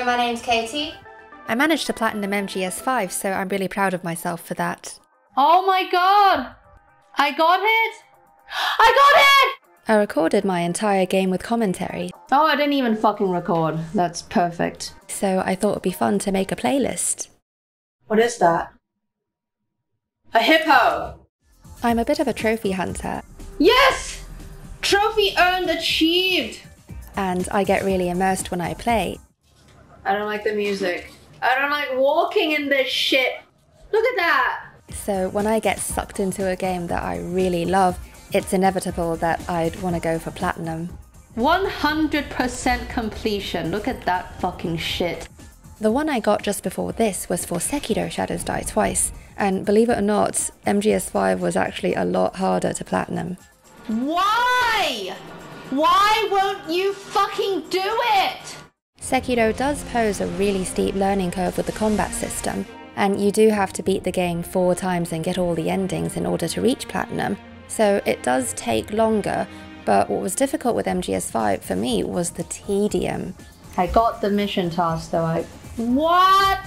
Hello, my name's Katie. I managed to platinum MGS5, so I'm really proud of myself for that. Oh my god! I got it! I got it! I recorded my entire game with commentary, Oh, I didn't even fucking record. That's perfect. so I thought it'd be fun to make a playlist. What is that? A hippo! I'm a bit of a trophy hunter, Yes! Trophy earned achieved! and I get really immersed when I play. I don't like the music. I don't like walking in this shit. Look at that! So when I get sucked into a game that I really love, it's inevitable that I'd want to go for platinum. 100% completion. Look at that fucking shit. The one I got just before this was for Sekiro Shadows Die Twice, and believe it or not, MGS5 was actually a lot harder to platinum. Why? Why won't you fucking do it? Sekiro does pose a really steep learning curve with the combat system, and you do have to beat the game four times and get all the endings in order to reach platinum, so it does take longer, but what was difficult with MGS5 for me was the tedium. I got the mission task though. I what?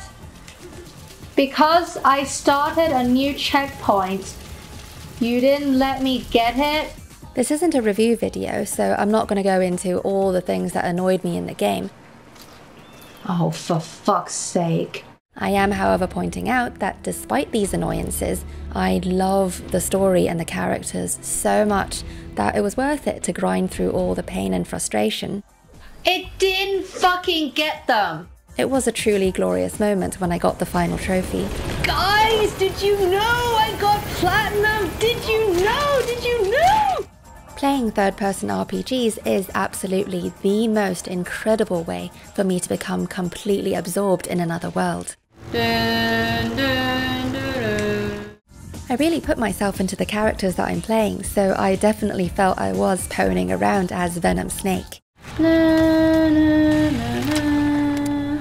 Because I started a new checkpoint, you didn't let me get it. This isn't a review video, so I'm not going to go into all the things that annoyed me in the game. Oh, for fuck's sake! I am, however, pointing out that despite these annoyances, I love the story and the characters so much that it was worth it to grind through all the pain and frustration. It didn't fucking get them. It was a truly glorious moment when I got the final trophy. Guys, did you know I got platinum? Did you know? Did you know? Playing third person RPGs is absolutely the most incredible way for me to become completely absorbed in another world. Dun, dun, dun. I really put myself into the characters that I'm playing, so I definitely felt I was poning around as Venom Snake. Na, na, na, na.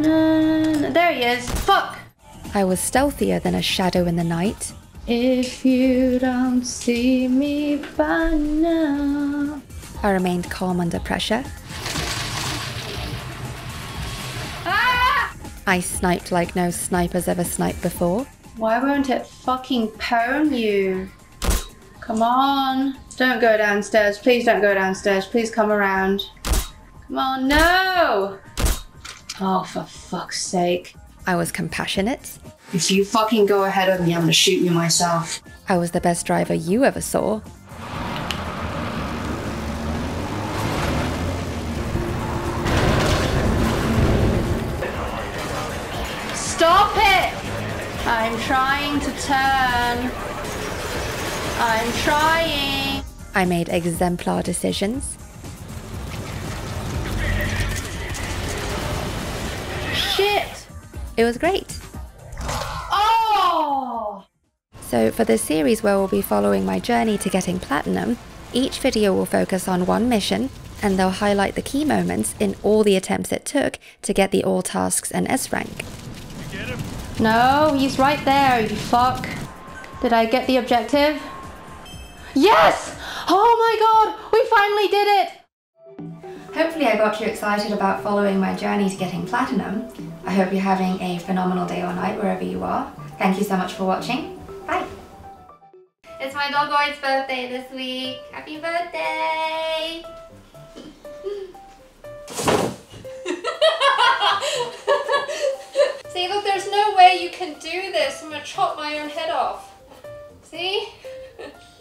Na, na. There he is. Fuck. I was stealthier than a shadow in the night. If you don't see me by now. I remained calm under pressure. Ah! I sniped like no snipers ever sniped before. Why won't it fucking pwn you? Come on. Don't go downstairs. Please don't go downstairs. Please come around. Come on, no! Oh, for fuck's sake. I was compassionate. If you fucking go ahead of me, I'm gonna shoot you myself. I was the best driver you ever saw. Stop it! I'm trying to turn. I'm trying. I made exemplar decisions. It was great. Oh! So, for this series where we'll be following my journey to getting platinum, each video will focus on one mission and they'll highlight the key moments in all the attempts it took to get the all tasks and S rank. No, he's right there, you fuck. Did I get the objective? Yes! Oh my god, we finally did it! Hopefully, I got you excited about following my journey to getting platinum. I hope you're having a phenomenal day or night wherever you are. Thank you so much for watching. Bye. It's my dogoid's birthday this week. Happy birthday! See, look, there's no way you can do this. I'm gonna chop my own head off. See?